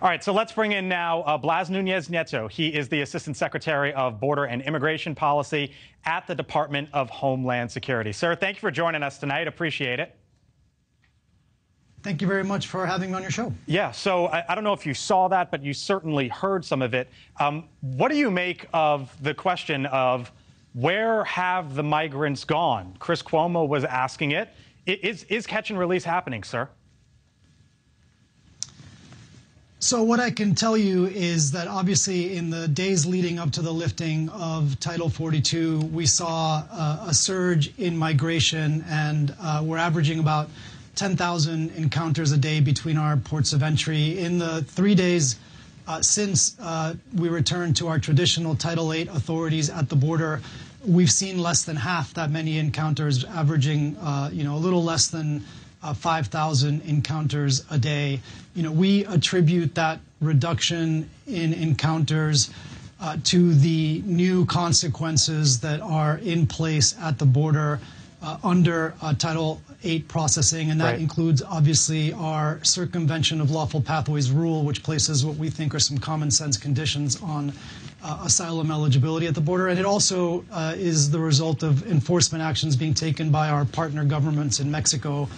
All right, so let's bring in now uh, Blas Nunez Neto. He is the Assistant Secretary of Border and Immigration Policy at the Department of Homeland Security. Sir, thank you for joining us tonight. Appreciate it. Thank you very much for having me on your show. Yeah, so I, I don't know if you saw that, but you certainly heard some of it. Um, what do you make of the question of where have the migrants gone? Chris Cuomo was asking it. Is, is catch and release happening, sir? So, what I can tell you is that obviously, in the days leading up to the lifting of Title 42, we saw uh, a surge in migration, and uh, we're averaging about 10,000 encounters a day between our ports of entry. In the three days uh, since uh, we returned to our traditional Title 8 authorities at the border, we've seen less than half that many encounters, averaging uh, you know a little less than uh, 5,000 encounters a day. You know, we attribute that reduction in encounters uh, to the new consequences that are in place at the border uh, under Title 8 processing, and that right. includes obviously our circumvention of lawful pathways rule, which places what we think are some common sense conditions on uh, asylum eligibility at the border. And it also uh, is the result of enforcement actions being taken by our partner governments in Mexico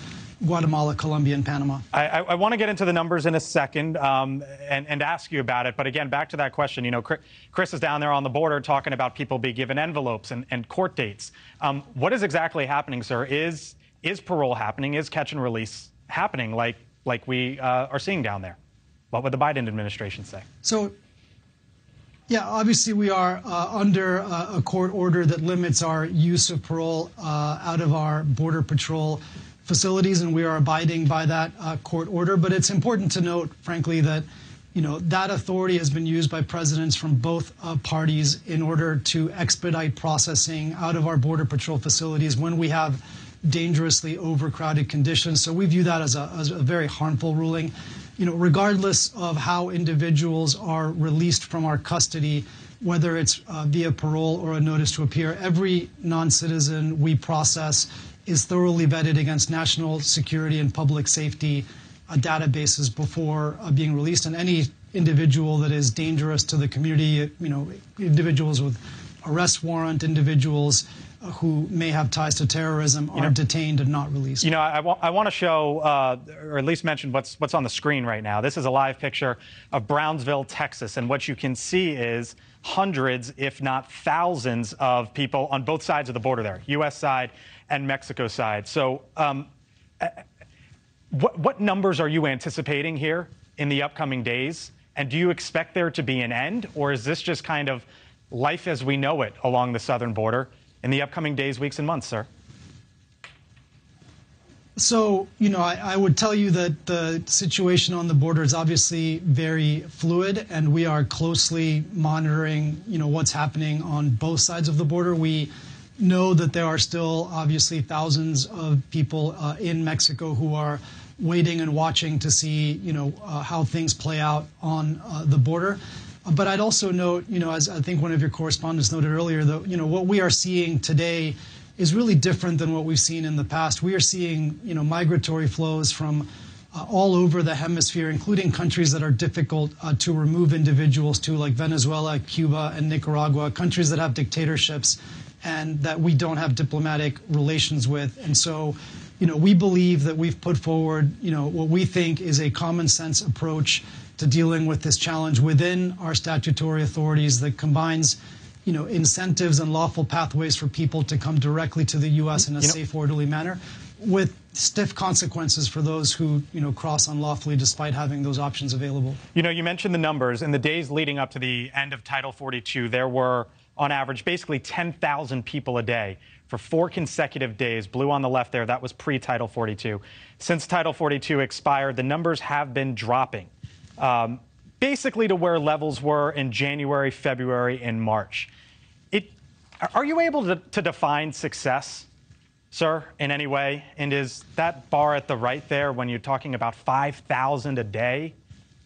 Guatemala, Colombia, and Panama. I, I, I want to get into the numbers in a second um, and, and, ask you about it. But again, back to that question. You know, Chris is down there on the border talking about people being given envelopes and, and court dates. Um, what is exactly happening, sir? Is is parole happening? Is catch and release happening like like we uh, are seeing down there? What would the Biden administration say? So. Yeah, obviously we are uh, under uh, a court order that limits our use of parole uh, out of our border patrol facilities, and we are abiding by that uh, court order. But it's important to note, frankly, that you know that authority has been used by presidents from both uh, parties in order to expedite processing out of our border patrol facilities when we have dangerously overcrowded conditions. So we view that as a, as a very harmful ruling. You know, regardless of how individuals are released from our custody, whether it's uh, via parole or a notice to appear, every non-citizen we process is thoroughly vetted against national security and public safety uh, databases before uh, being released. And any individual that is dangerous to the community, you know, individuals with arrest warrant, individuals uh, who may have ties to terrorism are know, detained and not released. You know, I, I want to show, uh, or at least mention what's what's on the screen right now. This is a live picture of Brownsville, Texas, and what you can see is hundreds, if not thousands, of people on both sides of the border there, U.S. side and Mexico side. So, um, what, what numbers are you anticipating here in the upcoming days? And do you expect there to be an end, or is this just kind of life as we know it along the southern border in the upcoming days, weeks, and months, sir? So, you know, I, I, would tell you that the situation on the border is obviously very fluid, and we are closely monitoring, you know, what's happening on both sides of the border. We know that there are still obviously thousands of people uh, in Mexico who are waiting and watching to see, you know, uh, how things play out on uh, the border. But I'd also note, you know, as I think one of your correspondents noted earlier, that you know what we are seeing today is really different than what we've seen in the past. We are seeing, you know, migratory flows from uh, all over the hemisphere, including countries that are difficult uh, to remove individuals to, like Venezuela, Cuba, and Nicaragua, countries that have dictatorships and that we don't have diplomatic relations with. And so, you know, we believe that we've put forward, you know, what we think is a common sense approach to dealing with this challenge within our statutory authorities that combines you know, incentives and lawful pathways for people to come directly to the U.S. in a you safe, know, orderly manner, with stiff consequences for those who, you know, cross unlawfully despite having those options available. You know, you mentioned the numbers. In the days leading up to the end of Title 42, there were on average, basically 10,000 people a day for four consecutive days. Blue on the left there, that was pre Title 42. Since Title 42 expired, the numbers have been dropping, um, basically to where levels were in January, February, and March. It, are you able to, to define success, sir, in any way? And is that bar at the right there when you're talking about 5,000 a day?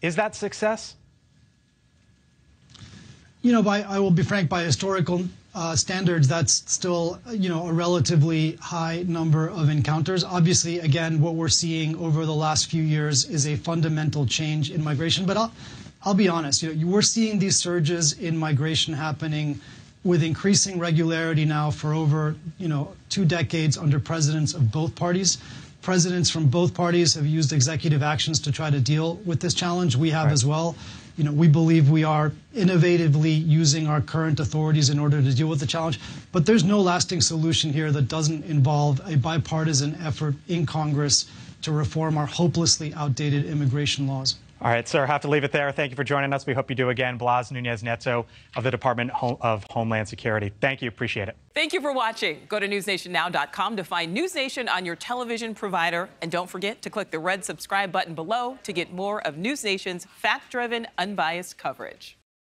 Is that success? You know, by, I will be frank, by historical uh, standards, that's still you know a relatively high number of encounters. Obviously, again, what we're seeing over the last few years is a fundamental change in migration. But I'll, I'll be honest, you know, we're seeing these surges in migration happening with increasing regularity now for over you know two decades under presidents of both parties. Presidents from both parties have used executive actions to try to deal with this challenge. We have Right. as well. You know, we believe we are innovatively using our current authorities in order to deal with the challenge. But there's no lasting solution here that doesn't involve a bipartisan effort in Congress to reform our hopelessly outdated immigration laws. All right, sir, I have to leave it there. Thank you for joining us. We hope you do again. Blas Nunez Neto of the Department of Homeland Security. Thank you. Appreciate it. Thank you for watching. Go to newsnationnow.com to find News Nation on your television provider. And don't forget to click the red subscribe button below to get more of News Nation's fact driven, unbiased coverage.